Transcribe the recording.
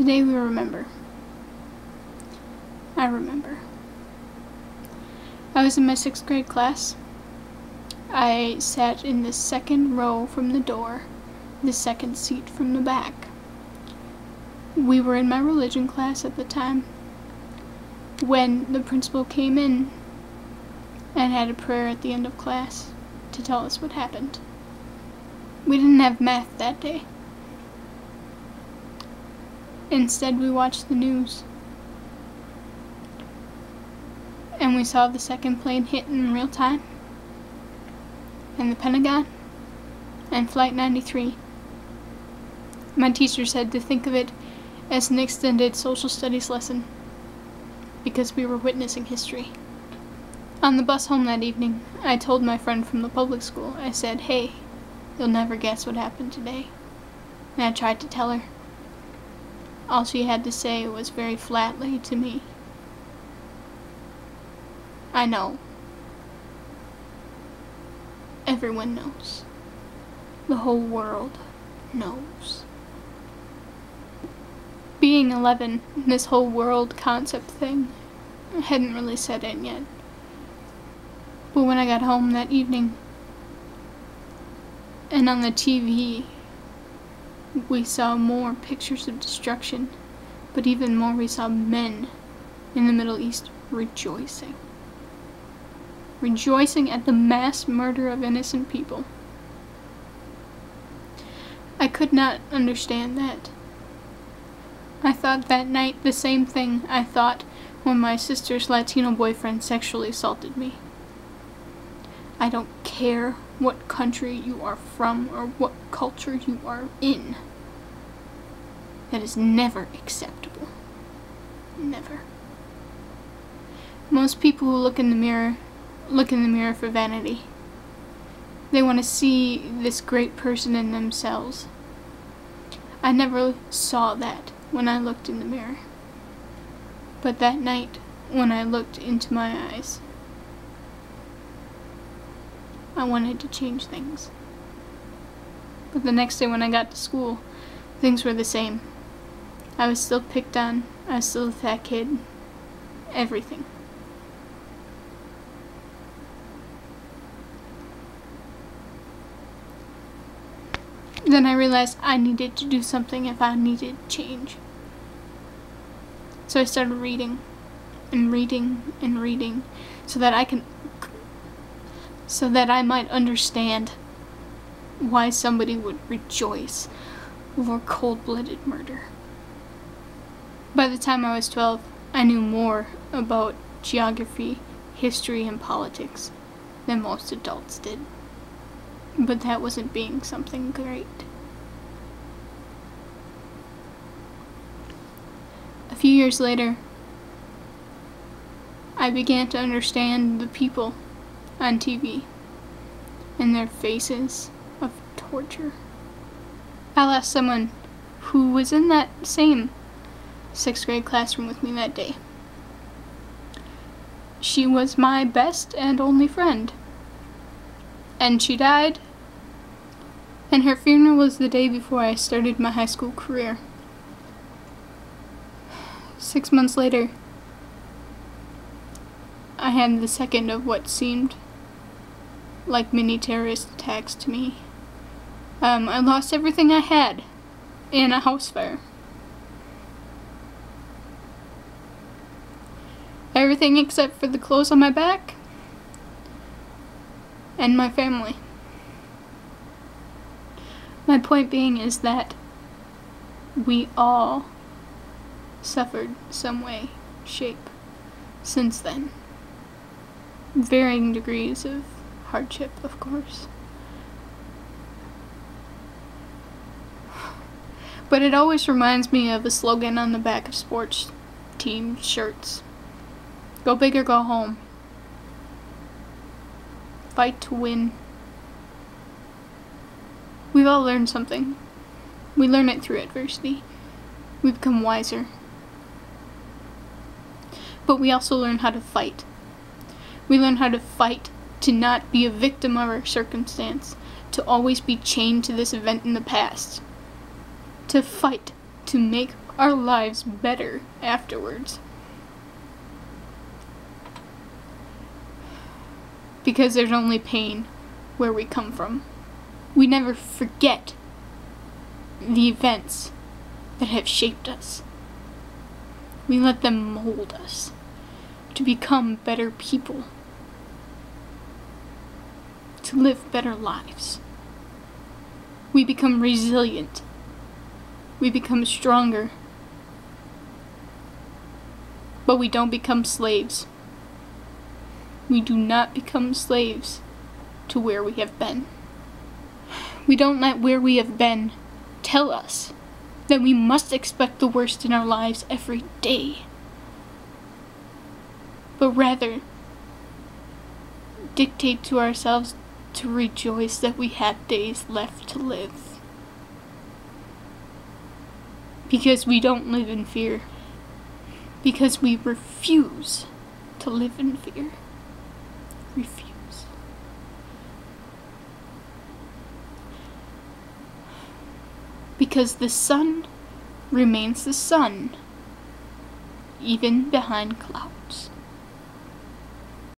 Today we remember. I remember. I was in my sixth grade class. I sat in the second row from the door, the second seat from the back. We were in my religion class at the time when the principal came in and had a prayer at the end of class to tell us what happened. We didn't have math that day. Instead, we watched the news. And we saw the second plane hit in real time. And the Pentagon. And Flight 93. My teacher said to think of it as an extended social studies lesson. Because we were witnessing history. On the bus home that evening, I told my friend from the public school, I said, hey, you'll never guess what happened today. And I tried to tell her. All she had to say was very flatly to me. I know. Everyone knows. The whole world knows. Being 11, this whole world concept thing hadn't really set in yet. But when I got home that evening, and on the TV, we saw more pictures of destruction, but even more we saw men in the Middle East rejoicing. Rejoicing at the mass murder of innocent people. I could not understand that. I thought that night the same thing I thought when my sister's Latino boyfriend sexually assaulted me. I don't care what country you are from or what culture you are in. That is never acceptable. Never. Most people who look in the mirror look in the mirror for vanity. They want to see this great person in themselves. I never saw that when I looked in the mirror. But that night, when I looked into my eyes, I wanted to change things. But the next day when I got to school, things were the same. I was still picked on, I was still a fat kid, everything. Then I realized I needed to do something if I needed change. So I started reading and reading and reading so that I can so that I might understand why somebody would rejoice over cold-blooded murder. By the time I was 12, I knew more about geography, history, and politics than most adults did. But that wasn't being something great. A few years later, I began to understand the people on TV and their faces of torture. I'll ask someone who was in that same sixth grade classroom with me that day. She was my best and only friend. And she died, and her funeral was the day before I started my high school career. Six months later, I had the second of what seemed like mini terrorist attacks to me. Um, I lost everything I had in a house fire. Everything except for the clothes on my back and my family. My point being is that we all suffered some way, shape, since then. Varying degrees of hardship, of course. But it always reminds me of a slogan on the back of sports team shirts. Go big or go home. Fight to win. We've all learned something. We learn it through adversity. We become wiser. But we also learn how to fight. We learn how to fight to not be a victim of our circumstance, to always be chained to this event in the past, to fight to make our lives better afterwards. Because there's only pain where we come from. We never forget the events that have shaped us. We let them mold us to become better people, to live better lives. We become resilient. We become stronger. But we don't become slaves. We do not become slaves to where we have been. We don't let where we have been tell us that we must expect the worst in our lives every day, but rather dictate to ourselves to rejoice that we have days left to live. Because we don't live in fear. Because we refuse to live in fear. Refuse. because the sun remains the sun, even behind clouds.